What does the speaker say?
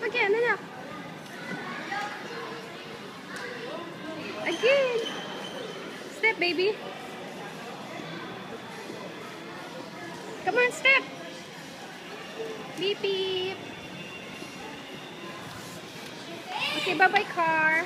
step again, up. Again. Step, baby. Come on, step. Beep, beep. Okay, bye-bye, car.